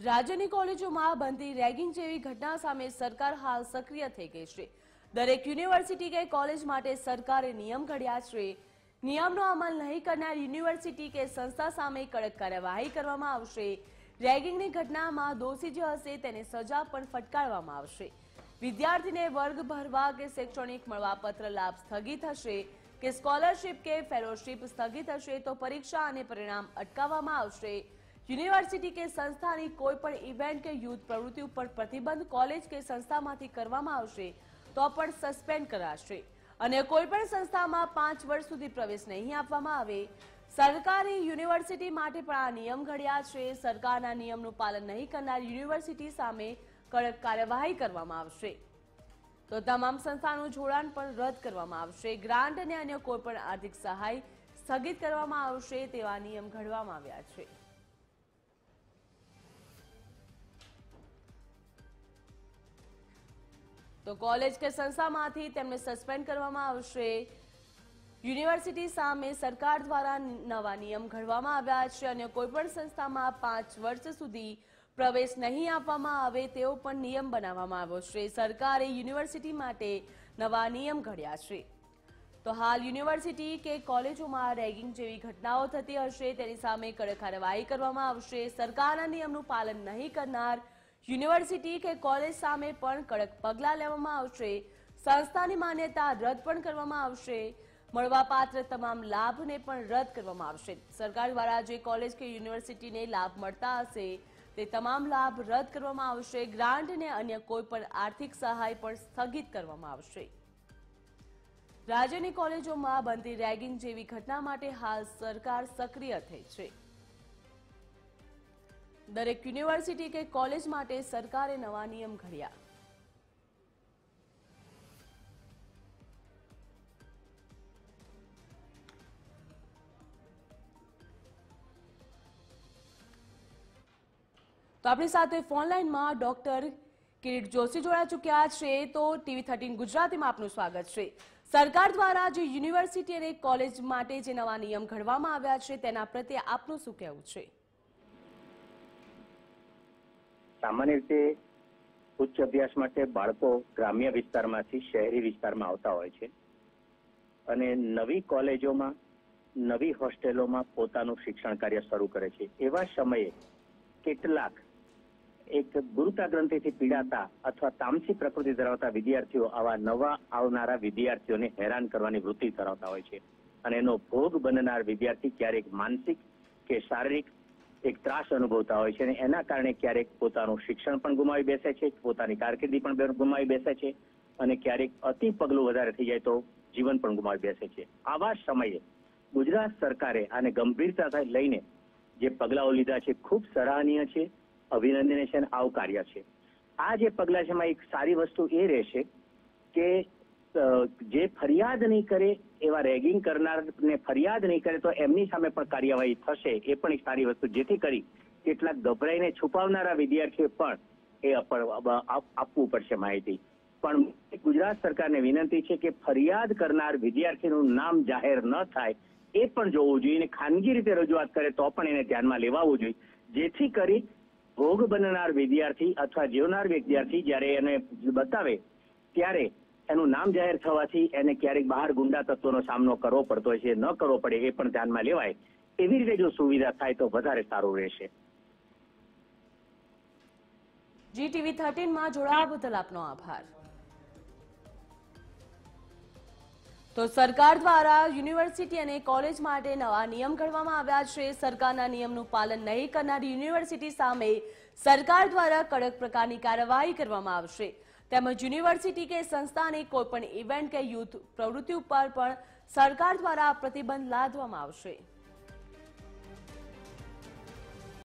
રાજ્યની કોલેજોમાં બનતી રેગિંગ જેવી ઘટના સામે સરકાર હાલ સક્રિય થઈ ગઈ છે. દરેક યુનિવર્સિટી કે કોલેજ માટે સરકારે નિયમ ઘડ્યા છે. નિયમનો અમલ નહીં કરનાર યુનિવર્સિટી કે સંસ્થા સામે કડક કાર્યવાહી કરવામાં આવશે. રેગિંગની ઘટનામાં દોષી જે હશે તેને સજા પણ ફટકારવામાં આવશે. વિદ્યાર્થીને વર્ગ ભરવા કે શૈક્ષણિક મળવાપત્ર લાભ સ્થગિત હશે કે સ્કોલરશિપ કે ફેલોશિપ સ્થગિત હશે તો પરીક્ષા અને પરિણામ અટકાવવામાં આવશે. યુનિવર્સિટી કે સંસ્થાની કોઈ પણ ઇવેન્ટ કે યુથ પ્રવૃત્તિ ઉપર પ્રતિબંધ કોલેજ કે સંસ્થામાંથી કરવામાં આવશે, તો પણ સસ્પેન્ડ કરાશે. અને કોઈ પણ સંસ્થામાં પાંચ વર્ષ સુધી પ્રવેશ નહીં આપવામાં આવે. સરકારે યુનિવર્સિટી માટે પણ આ નિયમ ઘડ્યા છે. સરકારના નિયમનું પાલન નહીં કરનાર યુનિવર્સિટી સામે કડક કાર્યવાહી કરવામાં આવશે. તો તમામ સંસ્થાનું જોડાણ પણ રદ કરવામાં આવશે. ગ્રાન્ટ અને અન્ય કોઈપણ આર્થિક સહાય સ્થગિત કરવામાં આવશે તેવા નિયમ ઘડવામાં આવ્યા છે. તો કોલેજ કે સંસ્થામાંથી તેમને સસ્પેન્ડ કરવામાં આવશે. યુનિવર્સિટી સામે સરકાર દ્વારા નવા નિયમ ઘડવામાં આવ્યા છે અને કોઈપણ સંસ્થામાં પાંચ વર્ષ સુધી પ્રવેશ નહીં આપવામાં આવે તેવો પણ નિયમ બનાવવામાં આવ્યો છે. સરકારે યુનિવર્સિટી માટે નવા નિયમ ઘડ્યા છે. તો હાલ યુનિવર્સિટી કે કોલેજોમાં રેગિંગ જેવી ઘટનાઓ થતી હશે. તેની સામે કડક કાર્યવાહી કરવામાં આવશે. સરકારના નિયમનું પાલન નહીં કરનાર યુનિવર્સિટી કે કોલેજ સામે પણ કડક પગલાં લેવામાં આવશે. સંસ્થાની માન્યતા રદ પણ કરવામાં આવશે. મળવાપાત્ર તમામ લાભને પણ રદ કરવામાં આવશે. સરકાર દ્વારા જે કોલેજ કે યુનિવર્સિટીને લાભ મળતા હશે, તે તમામ લાભ રદ કરવામાં આવશે. ગ્રાન્ટ અને અન્ય કોઈ પણ આર્થિક સહાય પણ સ્થગિત કરવામાં આવશે. રાજ્યની કોલેજોમાં બનતી રેગિંગ જેવી ઘટના માટે હાલ સરકાર સક્રિય થઈ છે. દરેક યુનિવર્સિટી કે કોલેજ માટે સરકારે નવા નિયમ ઘડ્યા. તો આપણી સાથે ફોન લાઈનમાં ડોક્ટર કિરીટ જોશી જોડા ચૂક્યા છે. તો ટીવી થર્ટીન ગુજરાતીમાં આપનું સ્વાગત છે. સરકાર દ્વારા જે યુનિવર્સિટી અને કોલેજ માટે જે નવા નિયમ ઘડવામાં આવ્યા છે, તેના પ્રત્યે આપનું શું કહેવું છે? સામાન્ય રીતે ઉચ્ચ અભ્યાસ માટે બાળકો ગ્રામ્ય વિસ્તારમાંથી શહેરી વિસ્તારમાં આવતા હોય છે. અને નવી કોલેજોમાં, નવી હોસ્ટેલોમાં પોતાનું શિક્ષણ કાર્ય શરૂ કરે છે. એવા સમયે કેટલાક એક ગુરુતા ગ્રંથિથી પીડાતા અથવા તામસી પ્રકૃતિ ધરાવતા વિદ્યાર્થીઓ આવા નવા આવનારા વિદ્યાર્થીઓને હેરાન કરવાની વૃત્તિ ધરાવતા હોય છે. અને એનો ભોગ બનનાર વિદ્યાર્થી ક્યારેક માનસિક કે શારીરિક એક ત્રાસ અનુભવતા હોય છે અને એના કારણે ક્યારેક પોતાનું શિક્ષણ પણ ગુમાવી બેસે છે, પોતાની કારકિર્દી પણ ગુમાવી બેસે છે અને ક્યારેક અતિ પગલું વધારે થઈ જાય તો જીવન પણ ગુમાવી બેસે છે. આવા સમયે ગુજરાત સરકારે આને ગંભીરતા લઈને જે પગલાઓ લીધા છે, ખૂબ સરાહનીય છે, અભિનંદનીય છે અને આવકાર્ય છે. આ જે પગલા છે, એમાં એક સારી વસ્તુ એ રહેશે કે જે ફરિયાદ નહીં કરે એવા રેગિંગ કરનારને ફરિયાદ નહીં કરે તો એમની સામે પણ કાર્યવાહી થશે. એ પણ એક સારી વસ્તુ. જેથી કરી કેટલાક ગભરાઈને છુપાવનારા વિદ્યાર્થીઓ પણ એ આપવું પડશે માહિતી. પણ ગુજરાત સરકારને વિનંતી છે કે ફરિયાદ કરનાર વિદ્યાર્થીનું નામ જાહેર ન થાય એ પણ જોવું જોઈએ. અને ખાનગી રીતે રજૂઆત કરે તો પણ એને ધ્યાનમાં લેવાવું જોઈએ. જેથી કરી ભોગ બનનાર વિદ્યાર્થી અથવા જીવનાર વિદ્યાર્થી જ્યારે એને બતાવે ત્યારે એનું નામ જાહેર થવાથી એને ક્યારેક બહાર ગુંડા તત્વોનો સામનો કરવો પડતો હોય છે, ન કરવો પડે એ પણ ધ્યાનમાં લેવાય. એવી રીતે જો સુવિધા થાય તો વધારે સારું રહેશે. જી ટીવી થર્ટીનમાં જોડાવા બદલ આપનો આભાર. તો સરકાર દ્વારા યુનિવર્સિટી અને કોલેજ માટે નવા નિયમ ઘડવામાં આવ્યા છે. સરકારના નિયમનું પાલન નહીં કરનારી યુનિવર્સિટી સામે સરકાર દ્વારા કડક પ્રકારની કાર્યવાહી કરવામાં આવશે. તેમજ યુનિવર્સિટી કે સંસ્થાની કોઈપણ ઇવેન્ટ કે યુથ પ્રવૃત્તિ ઉપર પણ સરકાર દ્વારા પ્રતિબંધ લાદવામાં આવશે.